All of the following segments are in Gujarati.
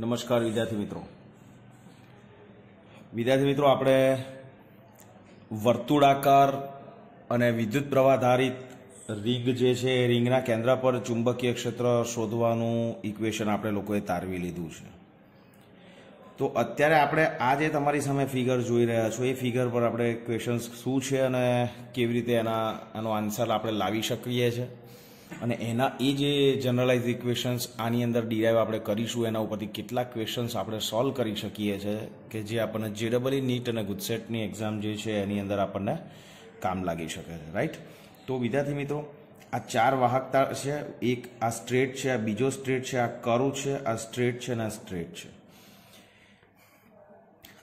નમસ્કાર વિદ્યાર્થી મિત્રો. વિદ્યાર્થી મિત્રો, આપણે વર્તુળાકાર અને વિદ્યુત પ્રવાહ રિંગ જે છે, એ રિંગના કેન્દ્ર પર ચુંબકીય ક્ષેત્ર શોધવાનું ઇક્વેશન આપણે લોકોએ તારવી લીધું છે. તો અત્યારે આપણે આ જે તમારી સામે ફિગર જોઈ રહ્યા છો, એ ફિગર પર આપણે ક્વેશ્ચન્સ શું છે અને કેવી રીતે એના, એનો આન્સર આપણે લાવી શકીએ છીએ અને એના, એ જે જનરલાઇઝ ઇક્વેશન્સ આની અંદર ડિરાઈવ આપણે કરીશું, એના ઉપરથી કેટલાક ક્વેશ્ચન્સ આપણે સોલ્વ કરી શકીએ છીએ કે જે આપણને જેડબલઈ નીટ અને ગુજસેટની એક્ઝામ જે છે, એની અંદર આપણને કામ લાગી શકે છે રાઈટ તો વિદ્યાર્થી મિત્રો, આ ચાર વાહકતા છે, એક આ સ્ટ્રેટ છે, આ બીજો સ્ટ્રેટ છે, આ કરુ છે, આ સ્ટ્રેટ છે અને આ સ્ટ્રેટ છે.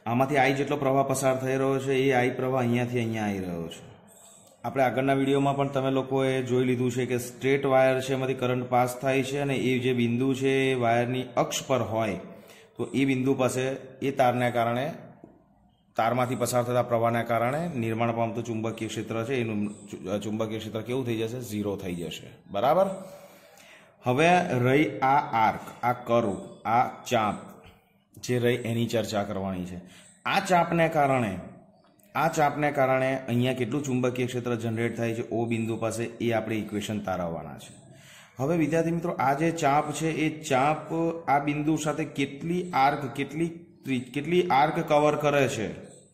આમાંથી આઈ જેટલો પ્રવાહ પસાર થઈ રહ્યો છે, એ આઈ પ્રવાહ અહીંયાથી અહીંયા આવી રહ્યો છે. આપણે આગળના વિડીયોમાં પણ તમે લોકોએ જોઈ લીધું છે કે સ્ટ્રેટ વાયર છે, એમાંથી કરંટ પાસ થાય છે અને એ જે બિંદુ છે એ વાયરની અક્ષ પર હોય, તો એ બિંદુ પાસે એ તારને કારણે, તારમાંથી પસાર થતા પ્રવાહના કારણે નિર્માણ પામતું ચુંબકીય ક્ષેત્ર છે, એનું ચુંબકીય ક્ષેત્ર કેવું થઈ જશે? ઝીરો થઈ જશે. બરાબર? હવે રહી આ આર્ક, આ કરુ આ ચાપ, જે રહી એની ચર્ચા કરવાની છે. આ ચાપને કારણે આ ચાપને કારણે અહીંયા કેટલું ચુંબકીય ક્ષેત્ર જનરેટ થાય છે ઓ બિંદુ પાસે એ આપણે ઇક્વેશન તારવવાના છે. હવે વિદ્યાર્થી મિત્રો, આ જે ચાપ છે, એ ચાપ આ બિંદુ સાથે કેટલી આર્ક કેટલી કેટલી આર્ક કવર કરે છે?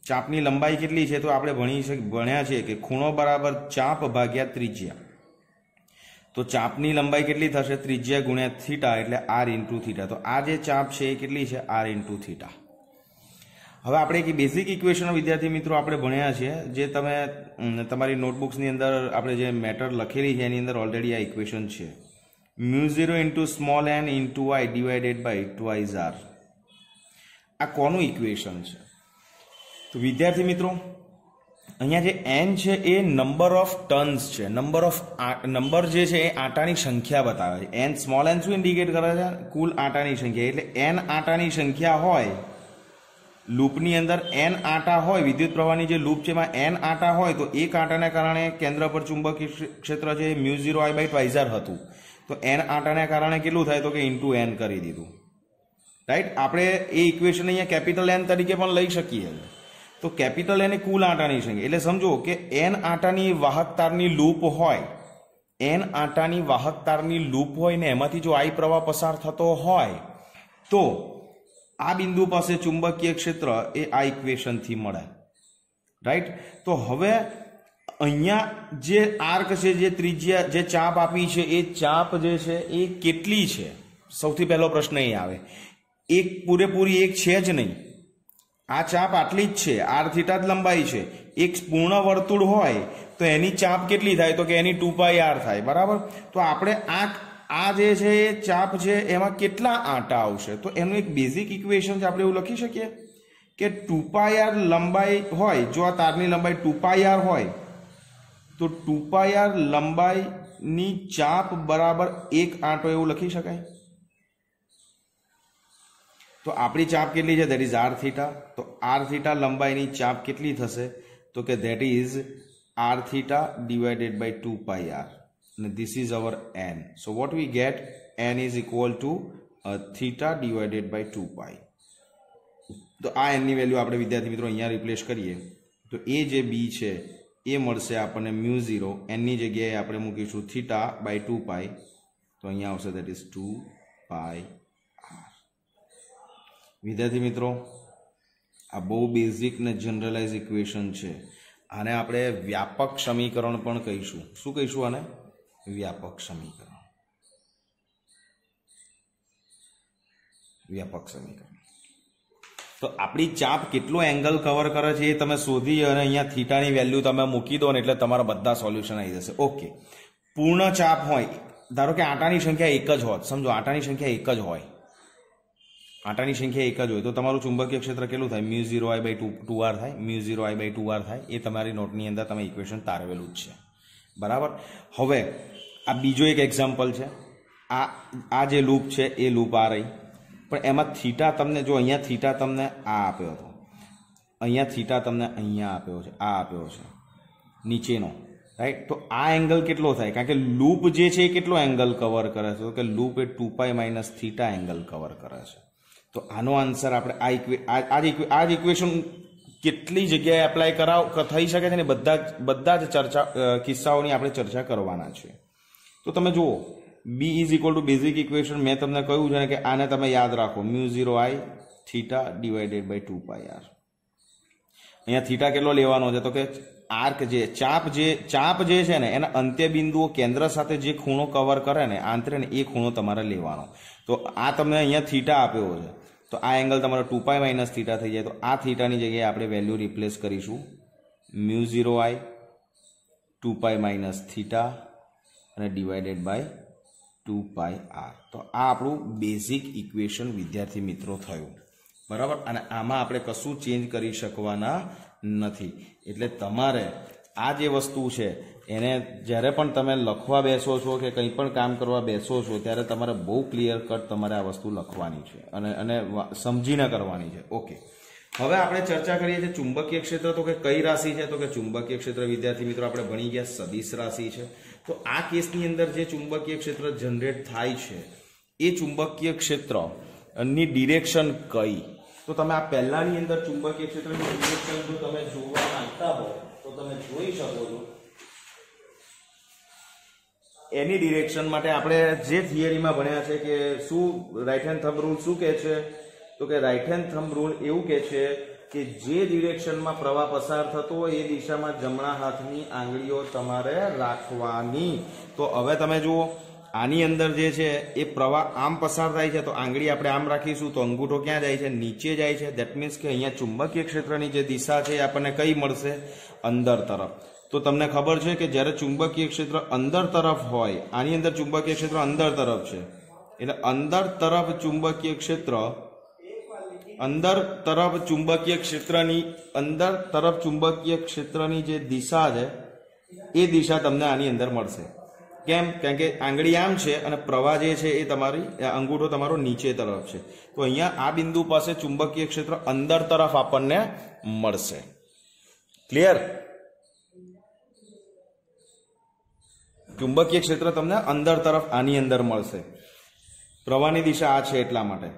ચાપની લંબાઈ કેટલી છે? તો આપણે ભણી ભણ્યા છે કે ખૂણો બરાબર ચાપ ભાગ્યા ત્રિજ્યા. તો ચાપની લંબાઈ કેટલી થશે? ત્રિજ્યા ગુણ્યા થીટા એટલે આર ઇન્ટુ થીટા તો આ જે ચાપ છે, એ કેટલી છે? આર ઇન્ટુ થીટા હવે આપણે એક બેઝિક ઇક્વેશન વિદ્યાર્થી મિત્રો આપણે ભણ્યા છીએ, જે તમે તમારી નોટબુક્સની અંદર આપણે જે મેટર લખેલી છે, એની અંદર ઓલરેડી આ ઇક્વેશન છે. Mu zero into small N into I divided by two twice R આ કોનું ઇક્વેશન છે? તો વિદ્યાર્થી મિત્રો, અહીંયા જે એન છે, એ નંબર ઓફ ટર્ન્સ છે. નંબર ઓફ નંબર જે છે, એ આટાની સંખ્યા બતાવે છે. એન સ્મોલ એન શું ઇન્ડિકેટ કરે છે? કુલ આટાની સંખ્યા. એટલે એન આટાની સંખ્યા હોય લૂપની અંદર એન આંટા હોય, વિદ્યુત પ્રવાહની જે લૂપ છે એમાં એન આંટા હોય, તો એક આંટાને કારણે કેન્દ્ર પર ચુંબકીય ક્ષેત્ર છે mu zero I by two pi r હતું. તો એન આંટાને કારણે કેટલું થાય તો કે ઇન્ટુ એન કરી દીધું. રાઈટ આપણે એ ઇક્વેશન અહીંયા કેપિટલ એન તરીકે પણ લઈ શકીએ. તો કેપિટલ એન કુલ આટાની સંખ્યા. એટલે સમજો કે એન આટાની વાહકતારની લૂપ હોય એન આંટાની વાહક તારની લૂપ હોય ને એમાંથી જો આઈ પ્રવાહ પસાર થતો હોય, તો આ બિંદુ પાસે ચુંબકીય ક્ષેત્ર એ આ ઇક્વેશનથી મળે. રાઈટ તો હવે અહીંયા જે આર્ક છે, જે ત્રિજ્યા, જે ચાપ આપી છે, એ ચાપ જે છે, એ કેટલી છે? સૌથી પહેલો પ્રશ્ન એ આવે. એક પૂરેપૂરી એક છે જ નહીં. આ ચાપ આટલી જ છે, આર થીટા જ લંબાઈ છે. એક પૂર્ણ વર્તુળ હોય તો એની ચાપ કેટલી થાય? તો કે એની ટુ પાઈ આર થાય. બરાબર? તો આપણે આ આ જે છે, એ ચાપ છે, એમાં કેટલા આંટા આવશે? તો એનું એક બેઝિક ઇક્વેશન છે, આપણે એવું લખી શકીએ કે ટુપાયાર લંબાઈ હોય, જો આ તારની લંબાઈ ટુપાયાર હોય, તો ટુપાયાર લંબાઈની ચાપ બરાબર એક આંટો એવું લખી શકાય. તો આપણી ચાપ કેટલી છે? દેટ ઇઝ આર થીટા તો આર થીટા લંબાઈની ચાપ કેટલી થશે? તો કે that is R theta divided by two pi R and this is our n. So what we get? n is equal to uh, divided by 2 pi. તો આ એનની વેલ્યુ આપણે વિદ્યાર્થી મિત્રો અહીંયા રિપ્લેસ કરીએ. તો એ જે બી છે એ મળશે આપણને મ્યુ ઝીરો એનની જગ્યાએ આપણે મૂકીશું થીટા બાય ટુ પાય તો અહીંયા આવશે that is two pi R વિદ્યાર્થી મિત્રો આ બહુ બેઝિક ને જનરલાઇઝ ઇક્વેશન છે. આને આપણે વ્યાપક સમીકરણ પણ કહીશું. શું કહીશું આને? વ્યાપક સમીકરણ વ્યાપક સમીકરણ તો આપણી ચાપ કેટલો એંગલ કવર કરે છે એ તમે શોધી અને અહીંયા થીટાની વેલ્યુ તમે મૂકી દો ને એટલે તમારા બધા સોલ્યુશન આવી જશે. ઓકે પૂર્ણ ચાપ હોય, ધારો કે આટાની સંખ્યા એક જ હોત, સમજો આટાની સંખ્યા એક જ હોય. આટાની સંખ્યા એક જ હોય, તો તમારું ચુંબકીય ક્ષેત્ર કેટલું થાય? Mu zero I by two two R થાય? Mu zero I by two R થાય? એ તમારી નોટની અંદર તમે ઇક્વેશન તારવેલું જ છે. બરાબર? હવે, આ બીજો એક એક્ઝામ્પલ છે. આ આ જે લૂપ છે, એ લૂપ આ રહી. પણ એમાં થીટા તમને જો અહીંયા થીટા તમને આ આપ્યો હતો. અહીંયા થીટા તમને અહીંયા આપ્યો છે, આ આપ્યો છે. નીચેનો રાઈટ તો આ એંગલ કેટલો થાય? કારણ કે લૂપ જે છે એ કેટલો એંગલ કવર કરે છે? કે લૂપ એ two pi minus theta angle cover કરે છે. તો આનો આન્સર આપણે આ આ ઇક્વે આ જ ઇક્વેશન કેટલી જગ્યાએ એપ્લાય કરાવ થઈ શકે છે ને બધા બધા જ ચર્ચા કિસ્સાઓની આપણે ચર્ચા કરવાના છે. તો તમે જુઓ B is equal to basic equation મેં તમને કહ્યું છે કે આને તમે યાદ રાખો. Mu zero I, theta divided by two pi R. અહીંયા થીટા કેટલો લેવાનો છે? તો કે આર્ક જે, ચાપ જે ચાપ જે છે ને, એના અંત્ય બિંદુઓ કેન્દ્ર સાથે જે ખૂણો કવર કરે ને, આંતરે ને એ ખૂણો તમારે લેવાનો. તો આ તમને અહીંયા થીટા આપ્યો છે. તો આ એંગલ તમારો ટુ પાય માઇનસ થીટા થઈ જાય. તો આ થીટાની જગ્યાએ આપણે વેલ્યુ રિપ્લેસ કરીશું. Mu zero I two pi minus theta અને divided by two pi R તો આ આપણું બેઝિક ઇક્વેશન વિદ્યાર્થી મિત્રો થયું. બરાબર? અને આમાં આપણે કશું ચેન્જ કરી શકવાના નથી. એટલે તમારે આ જે વસ્તુ છે, એને જ્યારે પણ તમે લખવા બેસો છો કે કંઈ પણ કામ કરવા બેસો છો, ત્યારે તમારે બહુ ક્લિયર કટ તમારે આ વસ્તુ લખવાની છે અને અને સમજીને કરવાની છે. ઓકે હવે આપણે ચર્ચા કરીએ છીએ ચુંબકીય ક્ષેત્ર તો કે કઈ રાશિ છે? તો કે ચુંબકીય ક્ષેત્ર, વિદ્યાર્થી મિત્રો, આપણે ભણી ગયા સદિશ રાશિ છે. તો આ કેસની અંદર જે ચુંબકીય ક્ષેત્ર જનરેટ થાય છે, એ ચુંબકીય ક્ષેત્રની ડિરેક્શન કઈ? તો તમે આ પહેલાની અંદર ચુંબકીય ક્ષેત્રની ડિરેક્શન જો તમે જોવા માંગતા હો તો તમે જોઈ શકો છો. એની ડિરેક્શન માટે આપણે જે થિયરીમાં ભણ્યા છે કે શું રાઈટ હેન્ડ થંબ રૂલ શું કહે છે? તો કે રાઇટ હેન્ડ થંબ રૂલ એવું કહે છે કે જે ડિરેક્શનમાં પ્રવાહ પસાર થતો હોય એ દિશામાં જમણા હાથની આંગળીઓ તમારે રાખવાની. તો હવે તમે જુઓ આની અંદર જે છે, એ પ્રવાહ આમ પસાર થાય છે, તો આંગળી આપણે આમ રાખીશું, તો અંગૂઠો ક્યાં જાય છે? નીચે જાય છે. દેટ મીન્સ કે અહીંયા ચુંબકીય ક્ષેત્રની જે દિશા છે, એ આપણને કઈ મળશે? અંદર તરફ. તો તમને ખબર છે કે જ્યારે ચુંબકીય ક્ષેત્ર અંદર તરફ હોય, આની અંદર ચુંબકીય ક્ષેત્ર અંદર તરફ છે. એટલે અંદર તરફ ચુંબકીય ક્ષેત્ર, અંદર તરફ ચુંબકીય ક્ષેત્રની, અંદર તરફ ચુંબકીય ક્ષેત્રની જે દિશા છે, એ દિશા તમને આની અંદર મળશે. કેમ? કારણ કે આંગળી આમ છે અને પ્રવાહ જે છે એ તમારી અંગૂઠો તમારો નીચે તરફ છે. તો અહીંયા આ બિંદુ પાસે ચુંબકીય ક્ષેત્ર અંદર તરફ આપણને મળશે. ક્લિયર ચુંબકીય ક્ષેત્ર તમને અંદર તરફ આની અંદર મળશે. પ્રવાહની દિશા આ છે એટલા માટે.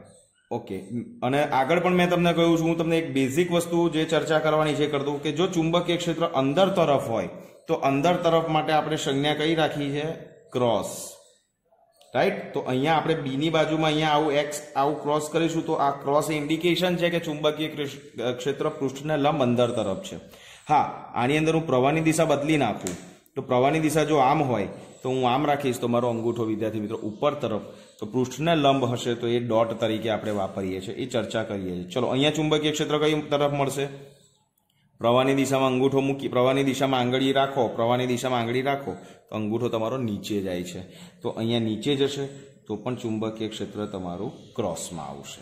ઓકે અને આગળ પણ મેં તમને કહ્યું છું, હું તમને એક બેઝિક વસ્તુ જે ચર્ચા કરવાની છે કરતું કે જો ચુંબકીય ક્ષેત્ર અંદર તરફ હોય તો અંદર તરફ માટે આપણે સંજ્ઞા કઈ રાખી છે? ક્રોસ રાઈટ તો અહીંયા આપણે બીની બાજુમાં અહીંયા આવું એક્સ આવું ક્રોસ કરીશું તો આ ક્રોસ ઇન્ડિકેશન છે કે ચુંબકીય ક્ષેત્ર પૃષ્ઠને લંબ અંદર તરફ છે. હા, આની અંદર હું પ્રવાહની દિશા બદલી નાખું. તો પ્રવાહની દિશા જો આમ હોય, તો હું આમ રાખીશ, તો મારો અંગૂઠો, વિદ્યાર્થી મિત્રો, ઉપર તરફ. તો પૃષ્ઠને લંબ હશે, તો એ ડોટ તરીકે આપણે વાપરીએ છીએ. એ ચર્ચા કરીએ છીએ. ચલો, અહીંયા ચુંબકીય ક્ષેત્ર કઈ તરફ મળશે? પ્રવાહની દિશામાં અંગૂઠો મૂકી, પ્રવાહની દિશામાં આંગળી રાખો, પ્રવાહની દિશામાં આંગળી રાખો, તો અંગૂઠો તમારો નીચે જાય છે. તો અહીંયા નીચે જશે, તો પણ ચુંબકીય ક્ષેત્ર તમારું ક્રોસમાં આવશે.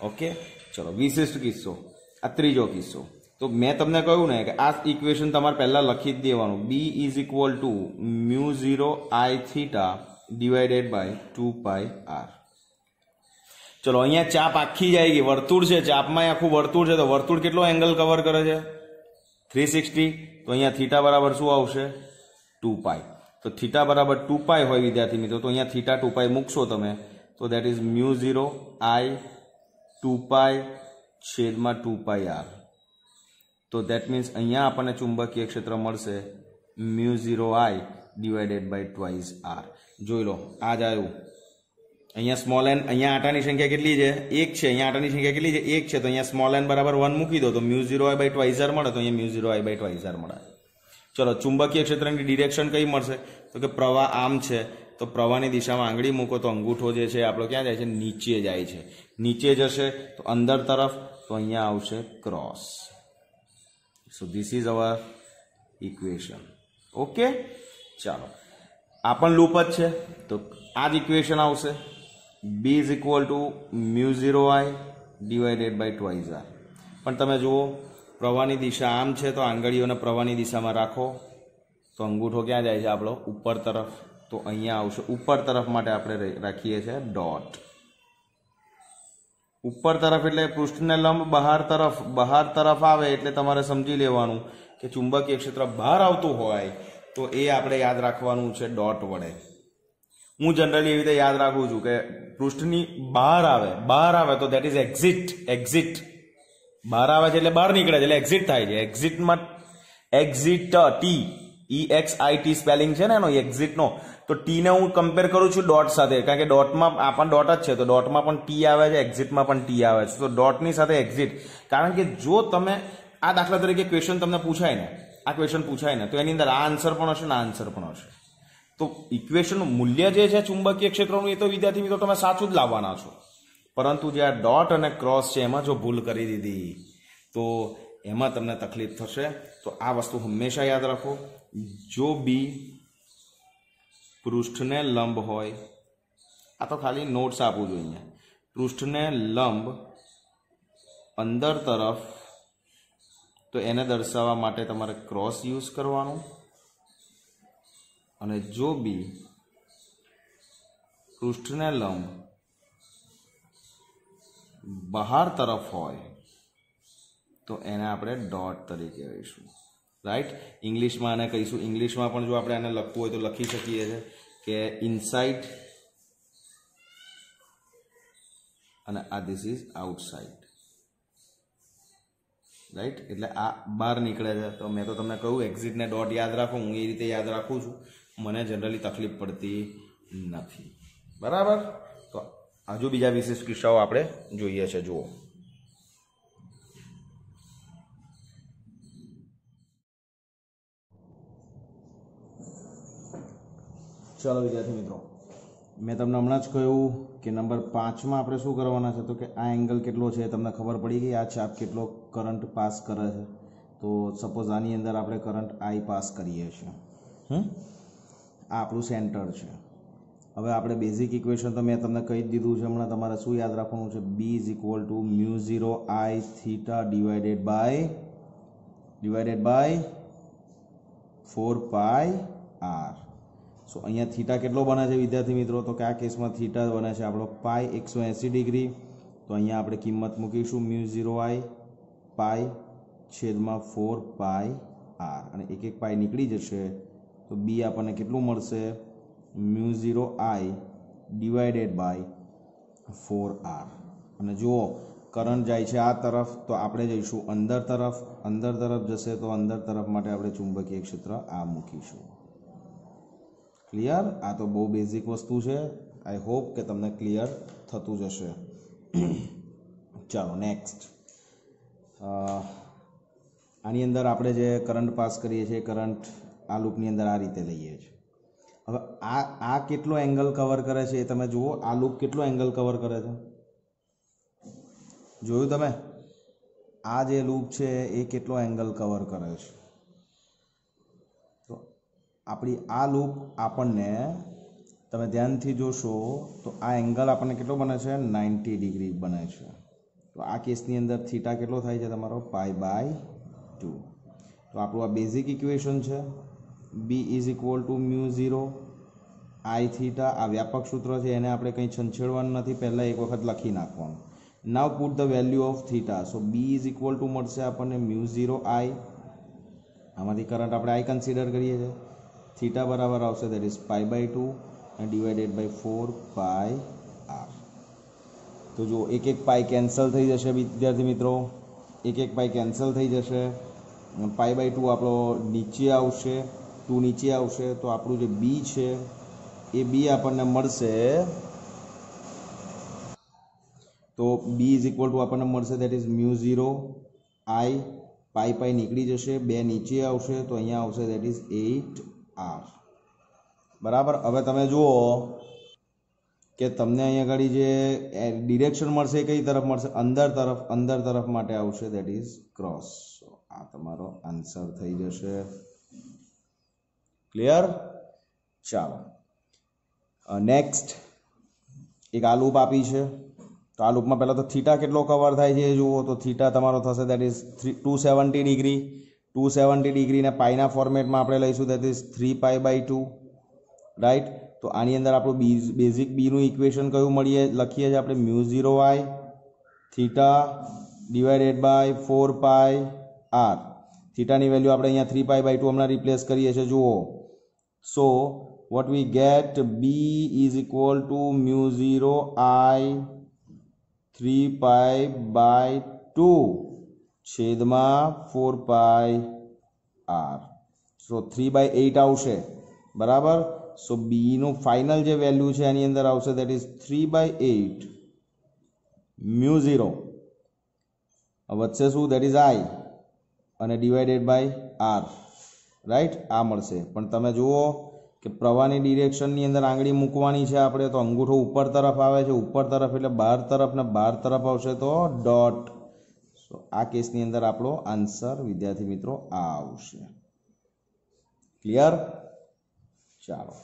ઓકે? ચલો, વિશિષ્ટ કિસ્સો. આ ત્રીજો કિસ્સો. તો મેં તમને કહ્યું ને કે આ ઇક્વેશન તમારે પહેલાં લખી જ દેવાનું. B is equal to mu zero I theta divided by two pi R ચલો, અહીંયા ચાપ આખી જાય ગઈ વર્તુળ છે? ચાપમાં આખું વર્તુળ છે, તો વર્તુળ કેટલો એંગલ કવર કરે છે? થ્રી સિક્સટી, તો અહીંયા થીટા બરાબર શું આવશે? ટુ પાય તો થીટા બરાબર ટુ પાઈ હોય, વિદ્યાર્થી મિત્રો, તો અહીંયા થીટા ટુ પાય મૂકશો તમે. તો that is mu zero I two pi છેદમાં ટુ પાય આર. તો દેટ મીન્સ અહીંયા આપણને ચુંબકીય ક્ષેત્ર મળશે mu zero I divided by twice R. જોઈ લો, આ જ આવ્યું. અહીંયા સ્મોલ એન અહીંયા આટાની સંખ્યા કેટલી છે? એક છે. અહીંયા આટાની સંખ્યા કેટલી છે? એક છે. તો અહીંયા સ્મોલ એન બરાબર વન મૂકી દો. તો mu zero I by two pi r મળે તો અહીંયા mu zero I by two pi r મળે. ચલો, ચુંબકીય ક્ષેત્રની ડિરેક્શન કઈ મળશે? તો કે પ્રવાહ આમ છે. તો પ્રવાહની દિશામાં આંગળી મૂકો તો અંગૂઠો જે છે આપણો ક્યાં જાય છે? નીચે જાય છે. નીચે જશે તો અંદર તરફ તો અહીંયા આવશે cross so this is our equation okay ચાલો. આ પણ લૂપ જ છે. તો આ જ ઇક્વેશન આવશે. B is equal to mu zero I divided by twice R પણ તમે જુઓ, પ્રવાહની દિશા આમ છે, તો આંગળીઓને પ્રવાહની દિશામાં રાખો. તો અંગૂઠો ક્યાં જાય છે આપણો? ઉપર તરફ. તો અહીંયા આવશે. ઉપર તરફ માટે આપણે રાખીએ છીએ ડોટ ઉપર તરફ એટલે પૃષ્ઠને લંબ, બહાર તરફ. બહાર તરફ આવે એટલે તમારે સમજી લેવાનું કે ચુંબકીય ક્ષેત્ર બહાર આવતું હોય તો એ આપણે યાદ રાખવાનું છે ડોટ વડે. હું જનરલી એવી રીતે યાદ રાખું છું કે પૃષ્ઠની બહાર આવે બહાર આવે તો દેટ ઇઝ એક્ઝિટ એક્ઝિટ બહાર આવે છે એટલે બહાર નીકળે છે એટલે એક્ઝિટ થાય છે. એક્ઝિટમાં exit T E X I T spelling છે ને એનો એક્ઝિટનો તો ટી ને હું કમ્પેર કરું છું ડોટ સાથે, કારણ કે ડોટમાં આ પણ ડોટ જ છે, તો ડોટમાં પણ ટી આવે છે એક્ઝિટમાં પણ ટી આવે છે. તો ડોટની સાથે એક્ઝિટ કારણ કે જો તમે આ દાખલા તરીકે ક્વેશ્ચન તમને પૂછાય ને, આ ક્વેશ્ચન પૂછાય ને, તો એની અંદર આ આન્સર પણ હશે ને આ આન્સર પણ હશે. તો ઇક્વેશનનું મૂલ્ય જે છે ચુંબકીય ક્ષેત્રનું, એ તો વિદ્યાર્થી મિત્રો તમે સાચું જ લાવવાના છો. પરંતુ જે આ ડોટ અને ક્રોસ છે, એમાં જો ભૂલ કરી દીધી, તો એમાં તમને તકલીફ થશે. તો આ વસ્તુ હંમેશા યાદ રાખો. જો બી પૃષ્ઠને લંબ હોય, આ તો ખાલી નોટ્સ આપવું જોઈએ પૃષ્ઠને લંબ અંદર તરફ, તો એને દર્શાવવા માટે તમારે ક્રોસ યુઝ કરવાનું. અને જો બી પૃષ્ઠને લંબ બહાર તરફ હોય, તો એને આપણે ડોટ તરીકે કહીશું રાઈટ ઇંગ્લિશમાં આને કહીશું. ઇંગ્લિશમાં પણ જો આપણે આને લખવું હોય તો લખી શકીએ છીએ કે ઇનસાઇડ અને આ ધીસ ઇઝ આઉટસાઇડ રાઈટ એટલે આ બહાર નીકળે છે. તો મેં તો તમને કહ્યું એક્ઝિટને ડોટ યાદ રાખો. હું એ રીતે યાદ રાખું છું. મને જનરલી તકલીફ પડતી નથી. બરાબર? તો હજુ બીજા વિશેષ કિસ્સાઓ આપણે જોઈએ છે, જુઓ. ચાલો વિદ્યાર્થી મિત્રો, મેં તમને હમણાં જ કહ્યું કે નંબર પાંચમાં આપણે શું કરવાના છે? તો કે આ એંગલ કેટલો છે તમને ખબર પડી ગઈ, આ ચાપ કેટલો કરંટ પાસ કરે છે. તો સપોઝ આની અંદર આપણે કરંટ આઈ પાસ કરીએ છીએ. હમ? આ આપણું સેન્ટર છે. હવે આપણે બેઝિક ઇક્વેશન તો મેં તમને કહી જ દીધું છે, હમણાં તમારે શું યાદ રાખવાનું છે? B is equal to mu zero I theta divided by divided by four pi R so અહીંયા થીટા કેટલો બને છે વિદ્યાર્થી મિત્રો? તો કયા કેસમાં થીટા બને છે આપણો પાય એકસો એંસી ડિગ્રી. તો અહીંયા આપણે કિંમત મૂકીશું મ્યુ ઝીરો આઈ પાય છેદમાં ફોર પાય આર અને એક એક પાય નીકળી જશે. તો બી આપણને કેટલું મળશે? Mu zero I divided by four R. અને જુઓ, કરંટ જાય છે આ તરફ, તો આપણે જઈશું અંદર તરફ. અંદર તરફ જશે તો અંદર તરફ માટે આપણે ચુંબકીય ક્ષેત્ર આ મૂકીશું. ક્લિયર આ તો બહુ બેઝિક વસ્તુ છે. આઈ હોપ કે તમને ક્લિયર થતું જશે ચાલો નેક્સ્ટ આની અંદર આપણે જે કરંટ પાસ કરીએ છીએ, કરંટ આ લૂપની અંદર આ રીતે લઈએ છીએ. હવે આ આ કેટલો એંગલ કવર કરે છે એ તમે જુઓ. આ લૂપ કેટલો એંગલ કવર કરે છે? જોયું તમે? આ જે લૂપ છે એ કેટલો એંગલ કવર કરે છે? તો આપણી આ લૂપ આપણને, તમે ધ્યાનથી જોશો, તો આ એંગલ આપણને કેટલો બને છે? નાઇન્ટી ડિગ્રી બને છે. તો આ કેસની અંદર થીટા કેટલો થાય છે તમારો? પાય બાય ટુ તો આપણું આ બેઝિક ઇક્વેશન છે. B is equal to mu zero I theta આ વ્યાપક સૂત્ર છે, એને આપણે કંઈ છંછેડવાનું નથી, પહેલાં એક વખત લખી નાખવાનું. Now put the value of theta so B is equal to મળશે આપણને મ્યુ ઝીરો આઈ આમાંથી કરંટ આપણે આઈ કન્સિડર કરીએ છીએ. થીટા બરાબર આવશે that is pi by two અને divided by four pi R તો જો એક એક પાઈ કેન્સલ થઈ જશે, વિદ્યાર્થી મિત્રો. એક એક પાઈ કેન્સલ થઈ જશે. પાઈ બાય ટુ આપણો નીચે આવશે. ટુ નીચે આવશે તો આપણું જે બી છે, એ બી આપણને મળશે. તો બી ઇઝ ઇક્વલ ટુ આપણને મળશે that is mu zero I pi pi નીકળી જશે, બે નીચે આવશે, તો અહીંયા આવશે દેટ ઇઝ એઇટ આર બરાબર? હવે તમે જુઓ કે તમને અહીંયા આગળ જે ડિરેક્શન મળશે એ કઈ તરફ મળશે? અંદર તરફ અંદર તરફ માટે આવશે દેટ ઇઝ ક્રોસ આ તમારો આન્સર થઈ જશે. ક્લિયર ચાલો. નેક્સ્ટ એક આ લૂપ આપી છે. તો આ લૂપમાં પહેલાં તો થીટા કેટલો કવર થાય છે એ જુઓ. તો થીટા તમારો થશે that is three two seventy degree two seventy ડિગ્રીને પાઈના ફોર્મેટમાં આપણે લઈશું that is three pi by two right તો આની અંદર આપણું બી બેઝિક બીનું ઇક્વેશન કયું મળીએ? લખીએ છીએ આપણે mu zero I theta divided by four pi R થીટાની value આપણે અહીંયા થ્રી પાય બાય ટુ હમણાં રિપ્લેસ કરીએ છીએ. જુઓ. So, what we get, b is equal to mu 0 i 3 pi by 2 છેદમાં 4 pi r. સો 3 by 8 આવશે. બરાબર? સો બીનું ફાઇનલ જે વેલ્યુ છે એની અંદર આવશે દેટ ઇઝ 3 by 8 મ્યુ 0 વચ્ચે શું? દેટ ઇઝ આઈ અને ડિવાઇડેડ બાય આર રાઈટ આ મળશે. પણ તમે જુઓ કે પ્રવાહની ડિરેક્શનની અંદર આંગળી મૂકવાની છે આપણે, તો અંગૂઠો ઉપર તરફ આવે છે. ઉપર તરફ એટલે બહાર તરફ ને બહાર તરફ આવશે તો ડોટ સો આ કેસની અંદર આપણો આન્સર વિદ્યાર્થી મિત્રો આ આવશે. ક્લિયર ચાલો.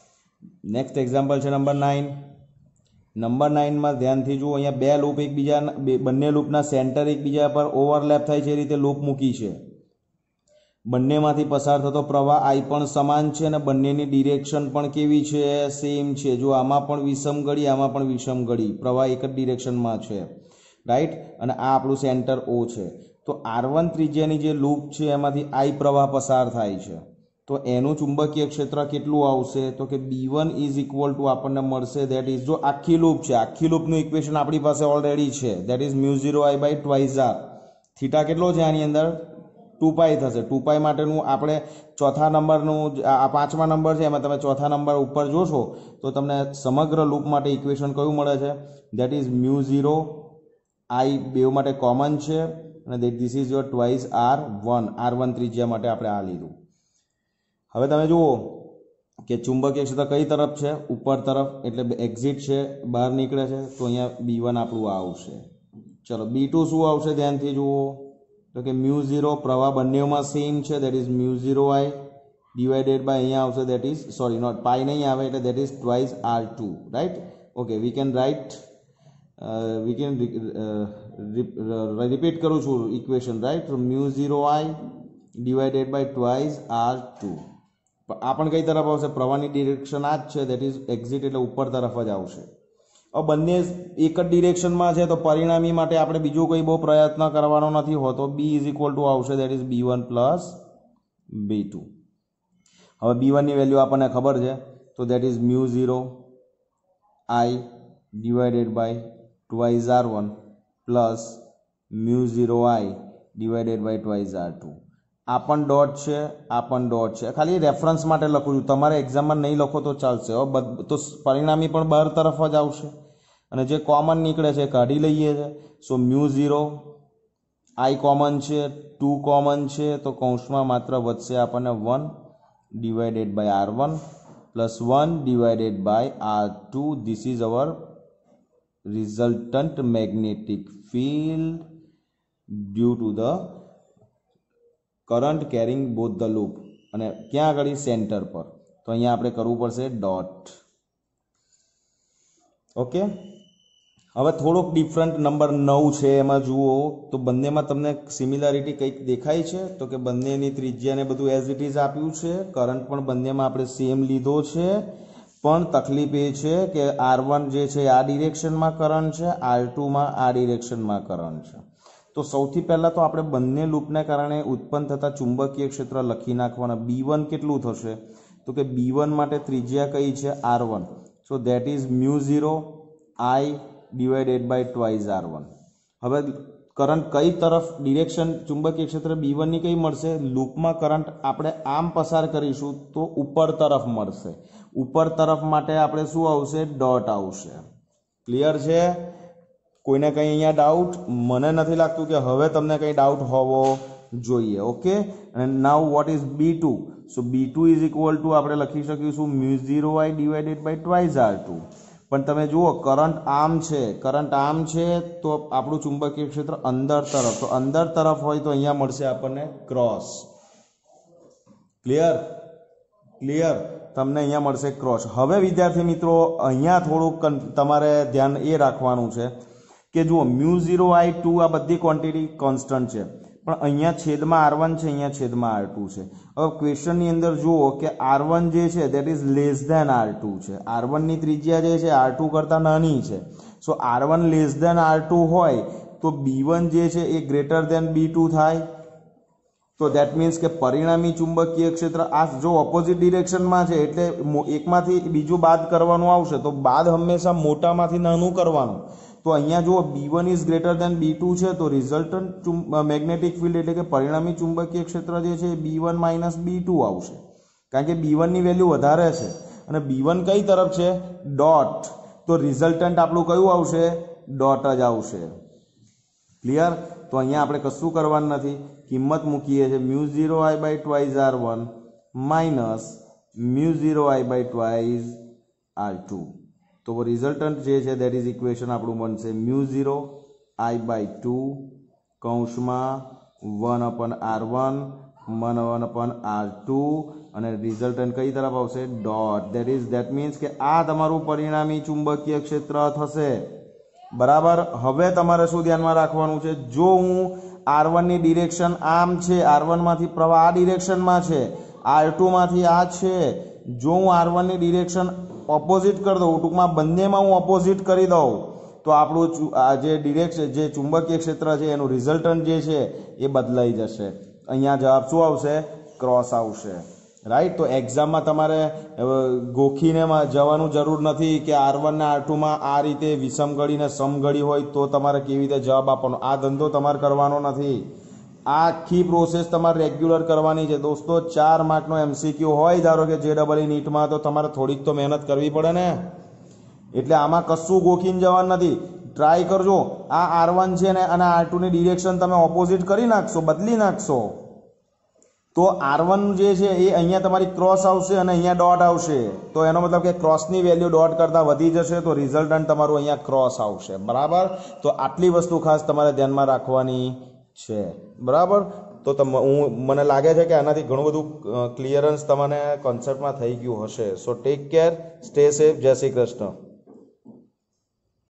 નેક્સ્ટ એક્ઝામ્પલ છે નંબર નાઇન નંબર નાઇનમાં ધ્યાનથી જુઓ, અહીંયા બે લૂપ એકબીજા બંને લૂપના સેન્ટર એકબીજા પર ઓવરલેપ થાય છે એ રીતે લૂપ મૂકી છે. બંનેમાંથી પસાર થતો પ્રવાહ આઈ પણ સમાન છે અને બંનેની ડિરેક્શન પણ કેવી છે? સેમ છે. જો આમાં પણ વિષમ ગળી આમાં પણ વિષમ ગળી પ્રવાહ એક જ ડિરેક્શનમાં છે. રાઈટ અને આ આપણું સેન્ટર ઓ છે. તો આર વન ત્રિજ્યાની જે લૂપ છે, એમાંથી આઈ પ્રવાહ પસાર થાય છે. તો એનું ચુંબકીય ક્ષેત્ર કેટલું આવશે? તો કે B one is equal to આપણને મળશે. દેટ ઇઝ જો આખી લૂપ છે, આખી લૂપનું ઇક્વેશન આપણી પાસે ઓલરેડી છે. That is mu zero I by twice R theta કેટલો છે આની અંદર? ટુ પાઈ થશે. ટુ પાઈ માટેનું આપણે ચોથા નંબરનું આ પાંચમા નંબર છે, એમાં તમે ચોથા નંબર ઉપર જોશો, તો તમને સમગ્ર લૂપ માટે ઇક્વેશન કયું મળે છે? That is mu zero I બેવ માટે કોમન છે, અને that this is your twice R one R one ત્રિજ્યા માટે આપણે આ લીધું. હવે તમે જુઓ કે ચુંબકીય ક્ષેત્ર કઈ તરફ છે? ઉપર તરફ, એટલે એક્ઝિટ છે, બહાર નીકળે છે, તો અહીંયા બી વન આપણું આવશે. ચલો બી ટુ શું આવશે? ધ્યાનથી જુઓ. તો કે મ્યુ ઝીરો પ્રવાહ બંનેમાં સેમ છે that is mu zero I divided by અહીંયા આવશે that is sorry not pi નહીં આવે, એટલે that is twice R two right okay we can write we can repeat કરું છું equation right mu zero I divided by twice R two આ પણ કઈ તરફ આવશે? પ્રવાહની ડિરેક્શન આ જ છે દેટ ઇઝ એક્ઝિટ એટલે ઉપર તરફ જ આવશે. બંને એક જ ડિરેક્શનમાં છે, તો પરિણામી માટે આપણે બીજું કોઈ બહુ પ્રયત્ન કરવાનો નથી હોતો. બી ઇઝ ઇક્વલ ટુ આવશે that is B one plus B two હવે બી વનની વેલ્યુ આપણને ખબર છે, તો that is mu zero I divided by twice R one plus mu zero I divided by twice R two આ પણ ડોટ છે, આ પણ ડોટ છે. ખાલી રેફરન્સ માટે લખું છું. તમારે એક્ઝામમાં નહીં લખો તો ચાલશે. તો પરિણામી પણ બહાર તરફ જ આવશે. અને જે કોમન નીકળે છે કાઢી લઈએ છીએ so mu zero I common છે ટુ કોમન છે, તો કૌંસમાં માત્ર વધશે આપણને one divided by R one plus one divided by R two this is our resultant magnetic field due to the current carrying both the loop અને ક્યાં આગળ? સેન્ટર પર. તો અહીંયા આપણે કરવું પડશે ડોટ ઓકે હવે થોડોક ડિફરન્ટ નંબર નવ છે એમાં જુઓ, તો બંનેમાં તમને સિમિલારિટી કંઈક દેખાય છે? તો કે બંનેની ત્રિજ્યાને બધું એઝ ઇટ ઇઝ આપ્યું છે કરંટ પણ બંનેમાં આપણે સેમ લીધો છે. પણ તકલીફ એ છે કે આર વન જે છે આ ડિરેક્શનમાં કરંટ છે આર ટુમાં આ ડિરેક્શનમાં કરંટ છે. તો સૌથી પહેલાં તો આપણે બંને લૂપને કારણે ઉત્પન્ન થતા ચુંબકીય ક્ષેત્ર લખી નાખવાના. બી વન કેટલું થશે? તો કે બી વન માટે ત્રિજ્યા કઈ છે? R one so that is mu zero I divided by twice R one હવે કરંટ કઈ તરફ ડિરેક્શન ચુંબકીય ક્ષેત્ર બી વનની કઈ મળશે? લૂપમાં કરંટ આપણે આમ પસાર કરીશું તો ઉપર તરફ મળશે. ઉપર તરફ માટે આપણે શું આવશે? ડોટ આવશે. ક્લિયર છે? કોઈને કંઈ અહીંયા ડાઉટ મને નથી લાગતું કે હવે તમને કંઈ ડાઉટ હોવો જોઈએ ઓકે અને now what is B two so B two is equal to આપણે લખી શકીશું mu zero I divided by twice R two. પણ તમે જુઓ, કરંટ આમ છે, કરંટ આમ છે તો આપણું ચુંબકીય ક્ષેત્ર અંદર તરફ. તો અંદર તરફ હોય તો અહીંયા મળશે આપણને ક્રોસ ક્લિયર ક્લિયર તમને અહીંયા મળશે ક્રોસ હવે વિદ્યાર્થી મિત્રો, અહીંયા થોડુંક તમારે ધ્યાન એ રાખવાનું છે કે જુઓ, મ્યુ ઝીરો આઈ ટુ આ બધી ક્વોન્ટિટી કોન્સ્ટન્ટ છે. પણ અહીંયા છેદમાં આર વન છે, અહીંયા છેદમાં આર ટુ છે. હવે ક્વેશ્ચનની અંદર જુઓ કે આર વન જે છે that is less than R two છે. આર વનની ત્રિજ્યા જે છે આર ટુ કરતાં નાની છે. So R one less than R two હોય, તો બી વન જે છે, એ ગ્રેટર ધેન બી ટુ થાય. તો દેટ મીન્સ કે પરિણામી ચુંબકીય ક્ષેત્ર આ જો ઓપોઝિટ ડિરેક્શનમાં છે, એટલે એકમાંથી બીજું બાદ કરવાનું આવશે, તો બાદ હંમેશા મોટામાંથી નાનું કરવાનું. તો અહીંયા જુઓ B one is greater than B two છે, તો રિઝલ્ટન્ટ મેગ્નેટિક ફિલ્ડ એટલે કે પરિણામી ચુંબકીય ક્ષેત્ર જે છે એ B one minus B two આવશે. કારણ કે બી વનની વેલ્યુ વધારે છે અને બી વન કઈ તરફ છે? ડોટ તો રિઝલ્ટન્ટ આપણું કયું આવશે? ડોટ જ આવશે. ક્લિયર તો અહીંયા આપણે કશું કરવાનું નથી. કિંમત મૂકીએ છીએ mu zero I by twice R one minus mu zero I by twice R two. તો રિઝલ્ટન્ટ જે છે દેટ ઇઝ ઇક્વેશન આપણું બનશે mu zero I by two કૌંસમાં one upon R one one one upon R two અને રિઝલ્ટન્ટ કઈ તરફ આવશે? Dot that is that means કે આ તમારું પરિણામી ચુંબકીય ક્ષેત્ર થશે. બરાબર? હવે તમારે શું ધ્યાનમાં રાખવાનું છે? જો હું આર વનની ડિરેક્શન આમ છે આર વનમાંથી પ્રવાહ આ ડિરેક્શનમાં છે આર ટુમાંથી આ છે, જો હું આર વનની ડિરેક્શન ઓપોઝિટ કરી દઉં. ટૂંકમાં બંનેમાં હું ઓપોઝિટ કરી દઉં. તો આપણું આ જે ડિરેક્શન જે ચુંબકીય ક્ષેત્ર છે, એનું રિઝલ્ટન્ટ જે છે, એ બદલાઈ જશે. અહીંયા જવાબ શું આવશે? ક્રોસ આવશે. રાઈટ તો એક્ઝામમાં તમારે ગોખીને જવાનું જરૂર નથી કે આર વન ને આર ટુમાં આ રીતે વિષમ ને સમગળી હોય તો તમારે કેવી રીતે જવાબ આપવાનો? આ ધંધો તમારે કરવાનો નથી. આખી પ્રોસેસ તમારે રેગ્યુલર કરવાની છે. દોસ્તો, ચાર માર્કનો એમસીક્યુ હોય, ધારો કે જે ડબલ નીટમાં, તો તમારે થોડીક તો મહેનત કરવી પડે ને. એટલે આમાં કશું ગોખીને જવાનું નથી. ટ્રાય કરજો. આ આર વન છે ને, અને આર ટુની ડિરેક્શન તમે ઓપોઝિટ કરી નાખશો, બદલી નાખશો. તો આર વન જે છે, એ અહીંયા તમારી ક્રોસ આવશે અને અહીંયા ડોટ આવશે. તો એનો મતલબ કે ક્રોસની વેલ્યુ ડોટ કરતાં વધી જશે, તો રિઝલ્ટન્ટ તમારું અહીંયા ક્રોસ આવશે. બરાબર? તો આટલી વસ્તુ ખાસ તમારે ધ્યાનમાં રાખવાની. છે. બરાબર? તો હું, મને લાગે છે કે આનાથી ઘણું બધું ક્લિયરન્સ તમને કોન્સેપ્ટમાં થઈ ગયું હશે. So take care stay safe જય શ્રી કૃષ્ણ.